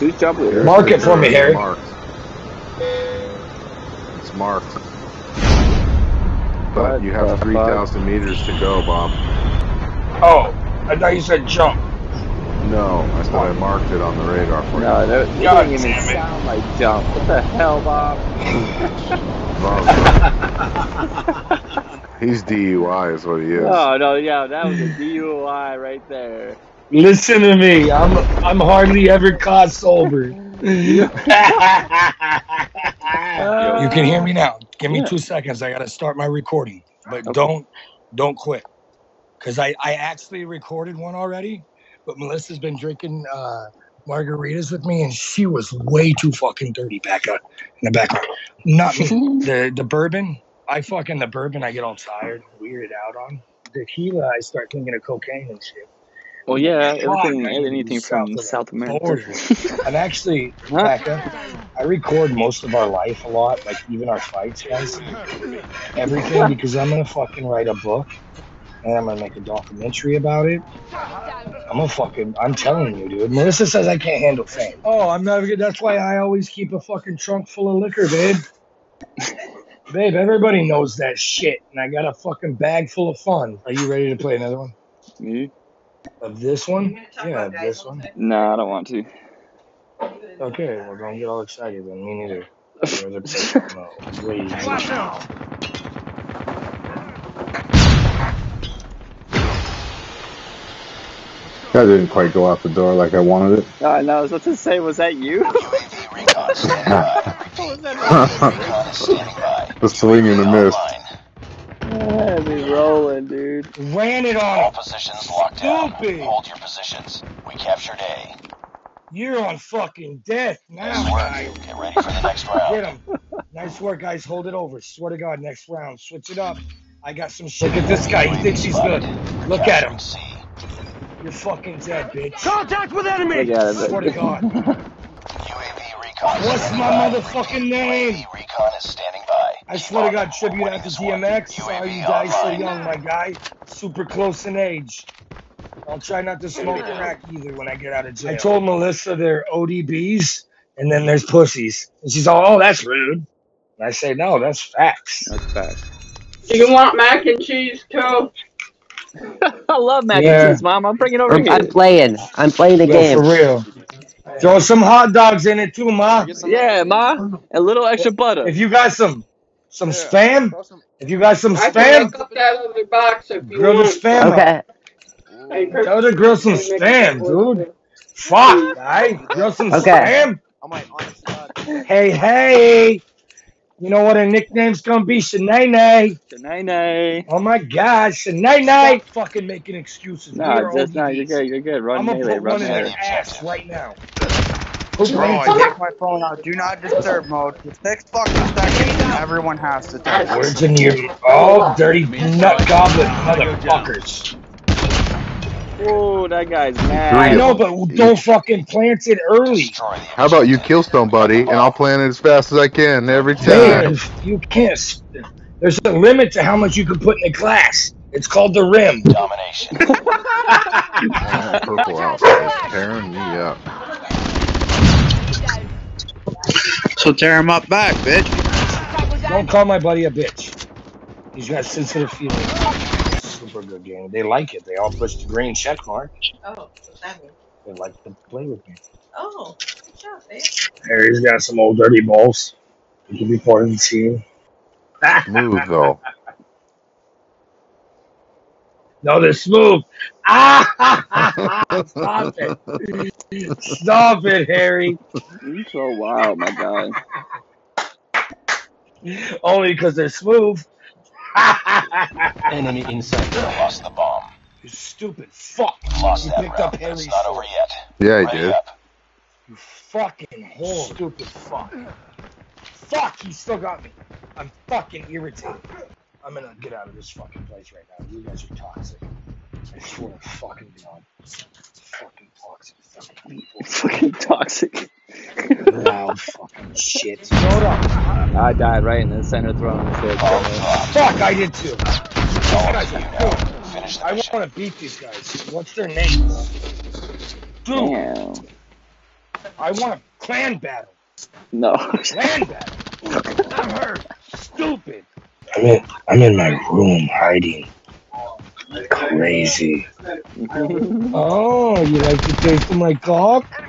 Who's jump leader? Mark it for me, Harry. Marked. It's marked. But you have 3,000 meters to go, Bob. Oh, I thought you said jump. No, I said I marked it on the radar for No, you. that it God didn't even sound like jump. What the hell, Bob? Bob. He's DUI is what he is. Oh no, yeah, that was a DUI right there. Listen to me. I'm I'm hardly ever caught sober. you can hear me now. Give me Yeah. two seconds. I gotta start my recording, but Okay. don't don't quit, cause I I actually recorded one already, but Melissa's been drinking uh, margaritas with me, and she was way too fucking dirty back up in the background. Not me. the the bourbon. I fucking the bourbon. I get all tired, weirded out on. The tequila. I start thinking of cocaine and shit. Well, yeah, Fuck, everything, I need to anything from south South that America. border. I'm actually, Becca, I record most of our life a lot, like even our fights, guys. Everything, because I'm gonna fucking write a book and I'm gonna make a documentary about it. I'm a fucking, I'm telling you, dude. Melissa says I can't handle fame. Oh, I'm not good. That's why I always keep a fucking trunk full of liquor, babe. babe, everybody knows that shit. And I got a fucking bag full of fun. Are you ready to play another one? Me? Of this one? Yeah, of this one. No, I don't want to. Okay, well, don't get all excited then. Me neither. I'd rather play something else. Way easier. That didn't quite go out the door like I wanted it. Uh, no, I know. I was about to say, was that you? UAV recon standing by. Repeat, UAV recon is standing by. The swing and a miss. Online. Heavy rolling, dude. Ran it on him. positions locked down. Stupid. Hold your positions. We captured A. You're on fucking death now, Nice guy. work. Get ready for the next round. Get him. Nice work, guys. Hold it over. Swear to God, next round. Switch it up. I got some shit. Look at this guy. He thinks he's good. Look at him. Capturing You're fucking dead, bitch. Contact with enemy! Look Swear to. God. UAV recon is What's my motherfucking name? Recon is standing by. I swear to on God, tribute winning out to this one. DMX. Sorry you guys so young, my guy. Super close in age. I'll try not to smoke crack either when I get out of jail. I told Melissa they're ODBs and then there's pussies. And she's all, oh, that's rude. And I say, no, that's facts. That's fast. You want mac and cheese too? I love mac Yeah. and cheese, Mom. I'm bringing it over I'm, here. I'm playing. I'm playing the Yo, game. for real. Throw some hot dogs in it too, ma. Yeah, Ma. A little extra butter. If you got some some spam, if you got some I can spam, make up that other box if you grill the want. spam up. Okay. Hey, Chris, Tell her to grill some can make spam, it dude. Fuck, guy. Grill some Okay. spam. I'm honest to God. Hey, hey. You know what her nickname's gonna be? Shanae. Nay, nay. Oh my god, Shanae. Stop fucking making excuses. We No, are just no. You're good. You're good. Run I'm gonna put Run one in melee. her ass right now. Bro, I take my phone out. Do not disturb mode. For six fucking seconds, everyone has to touch. Words in your oh dirty nut goblin motherfuckers. Whoa, that guy's Three I know, them. but don't fucking plant it early. How about you kill somebody and I'll plant it as fast as I can every time. Dave, you can't. There's a limit to how much you can put in a glass. It's called the rim. domination. Purple outfit. Tearing me up. So tear him up back, bitch. Don't call my buddy a bitch. He's got sensitive feelings. Super good game. They like it. They all push the green check mark. Oh, what's that mean? They like to play with me. Oh, good job, babe. Harry's got some old dirty balls. He can be part of the team. Smooth though. No, they're smooth. Ah! Stop it. Stop it, Harry. You're so wild, my guy. Only because they're smooth. Enemy inside. Lost the bomb. you stupid fuck. Lost You that picked round, up Harry's it's not over yet. Yeah, he Ready did. up. You fucking whore. Stupid fuck. Fuck, he still got me. I'm fucking irritated. I'm gonna get out of this fucking place right now. You guys are toxic. I swear to fucking God. Fucking toxic fucking people. Fucking toxic. Loud fucking shit. Throw it up. I died right in the center throwing the shit. Bomb. Oh, fuck, I did too. These All guys to you are now. good. Finish the I want to beat these guys. What's their names? Dude, Damn. I want a clan battle. No. Clan battle. I'm hurt. Stupid. I'm in. I'm in my room hiding. Crazy. Oh, you like to taste of my cock?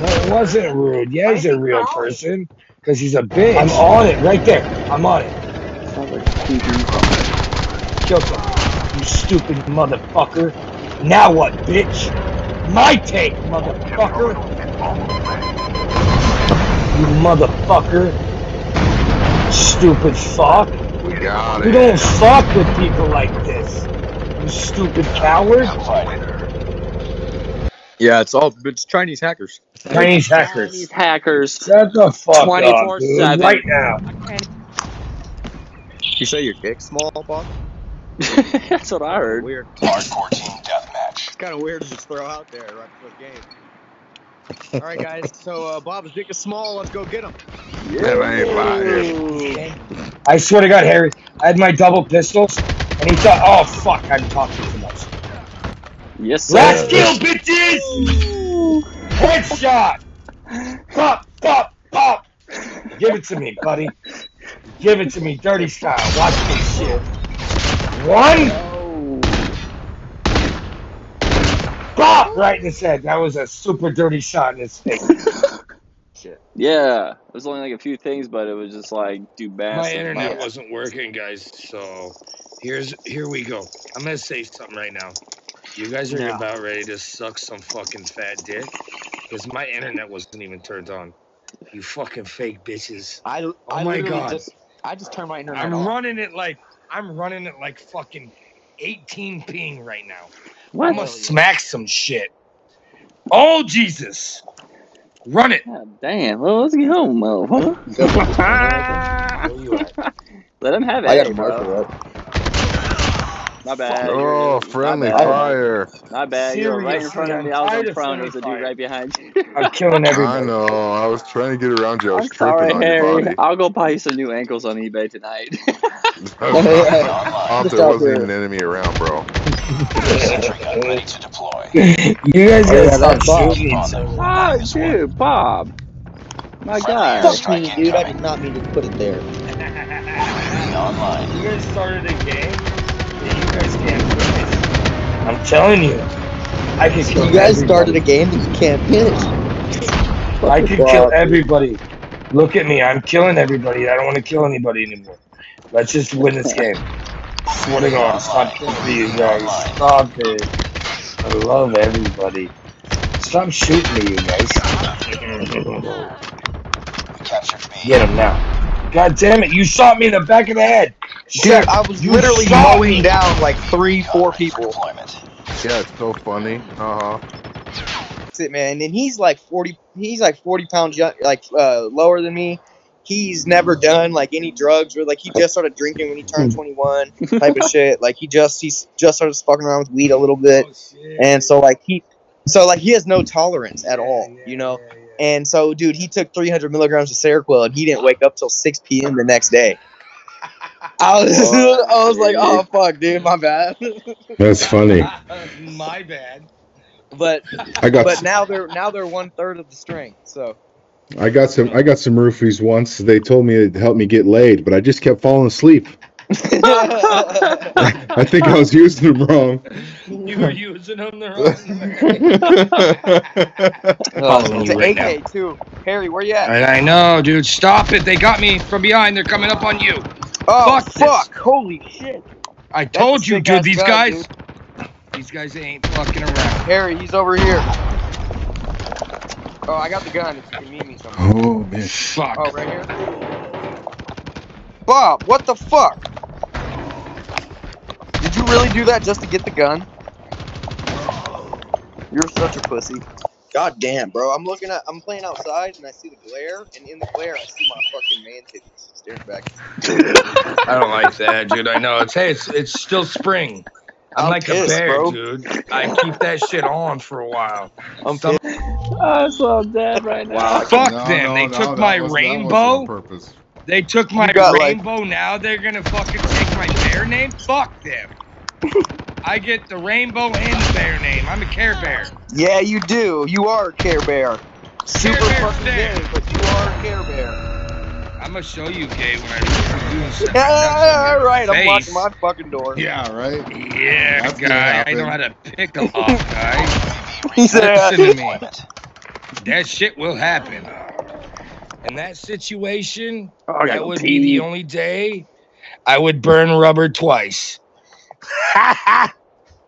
No, it wasn't rude. Yeah, he's a real person. Because he's a bitch. I'm on it, right there. I'm on it. Sounds. Killed him. You stupid motherfucker. Now what, bitch? My take, motherfucker. You motherfucker. Stupid fuck. We got We don't fuck with people like this. You stupid coward. Yeah, it's all it's Chinese hackers. Chinese hackers. Chinese hackers. Shut the fuck up, 24/7. dude. Right now. You say your dick's small, Bob? That's what I heard. Weird. Hardcore team deathmatch. It's kind of weird to just throw out there right before the game. All right, guys. So uh, Bob's dick is small. Let's go get him. That ain't lying. I swear to God, Harry, I had my double pistols, and he thought, oh fuck, I'm talking too much. Yes, sir. Last kill, bitches! Headshot! Pop, pop, pop! Give it to me, buddy. Give it to me, dirty style. Watch this shit. One, pop! Right in his head. That was a super dirty shot in his face. shit. Yeah, it was only like a few things, but it was just like, do bad. My internet amounts. wasn't working, guys. So here's here we go. I'm gonna say something right now. You guys are Yeah. about ready to suck some fucking fat dick because my internet wasn't even turned on. You fucking fake bitches. I, Oh I my God. just I just turned my internet I'm off. running it like I'm running it like fucking 18 ping right now. What? I'm gonna smack some shit. Oh Jesus! Run it. God damn. Well, let's get home, motherfucker. Where? Let him have it. I got a marker up. My bad. Oh, You're- friendly my bad. fire. My bad. You were right in front of I'm me. I was in front. There's a dude right behind you. I'm killing I know. I was trying to get around you. I was I'm tripping sorry, on Harry. your body. I'll go buy you some new ankles on eBay tonight. Off, Just there wasn't even an enemy around, bro. Sentry gun ready to deploy. You guys oh, Yeah, gotta that's stop shooting. On so- the move oh, minus one. dude, Bob. My God. Fuck me, dude. I did not mean to put it there. Online. You guys started a game that you guys can't finish. I'm telling you, I can kill You guys everybody. started a game that you can't finish. I can kill everybody. Look at me, I'm killing everybody. I don't want to kill anybody anymore. Let's just win this game. Swear to God, stop for you guys. Stop it. I love everybody. Stop shooting me, you guys. We captured B. Get him now. God damn it, you shot me in the back of the head. Dude, Shit, I was you literally shot mowing me. down like three, four people. Yeah, it's so funny. Uh huh. That's it, man. And he's like forty. He's like forty pounds, like uh, lower than me. He's never done like any drugs or like he just started drinking when he turned twenty one, type of shit. Like he just he's just started fucking around with weed a little bit, Oh, and so like he, so like he has no tolerance at all, Yeah, you know. yeah, yeah. And so, dude, he took 300 milligrams of Seroquel, and he didn't wake up till 6 p.m. the next day. I was, I was like, oh fuck, dude, my bad. That's funny. My bad. but I got but now they're now they're one third of the strength. So I got some I got some roofies once. They told me it helped me get laid, but I just kept falling asleep. I think I was using them wrong. You were using them the wrong way. Oh, it's an right now. AK too. Harry, where you at? And I know, dude. Stop it. They got me from behind. They're coming up on you. Oh Fuck fuck! this. Holy shit! I That's told you, dude. These gun, guys, dude. these guys ain't fucking around. Harry, he's over here. Oh, I got the gun. If you can meet me somewhere. Oh man. Fuck. Oh, right here. Bob, what the fuck? Did you really do that just to get the gun? You're such a pussy. God damn, bro. I'm looking at, I'm playing outside and I see the glare, and in the glare I see my fucking man titties staring back. I don't like that, dude. I know. It's hey, it's it's still spring. I'm, I'm like pissed, a bear, bro. dude. I keep that shit on for a while. I'm Some- pissed. Oh, I'm so dead right now. Fuck No, them. no, they no, took that my that rainbow. on purpose. They took my got, like- rainbow. now they're gonna fucking take my bear name. Fuck them. I get the rainbow and the bear name. I'm a Care Bear. Yeah, you do. You are a Care Bear. Super Bear fucking stand. gay, but you are a Care Bear. I'm gonna show you gay when I really do something. Yeah, all right. I'm locking my fucking door. Yeah, right. Yeah, That's guy. I know how to pick a lock, guy. He said, Listen to me. That shit will happen. In that situation, Oh, that go would be the only day I would burn rubber twice.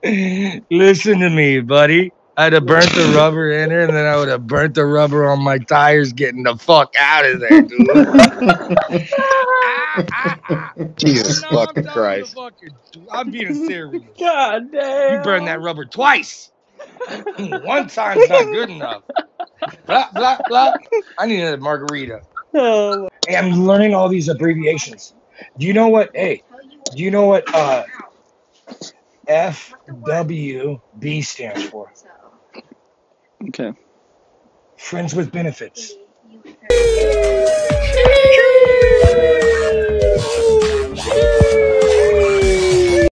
Listen to me, buddy. I'd have burnt the rubber in her, and then I would have burnt the rubber on my tires getting the fuck out of there, dude. Jesus No, I'm fucking Christ. fucking- I'm being serious. God damn. You burned that rubber twice. One time's not good enough. Blah, blah, blah. I need a margarita. Oh, Hey, I'm learning all these abbreviations. Do you know what? Hey, do you know what uh, FWB stands for? Okay. Friends with benefits.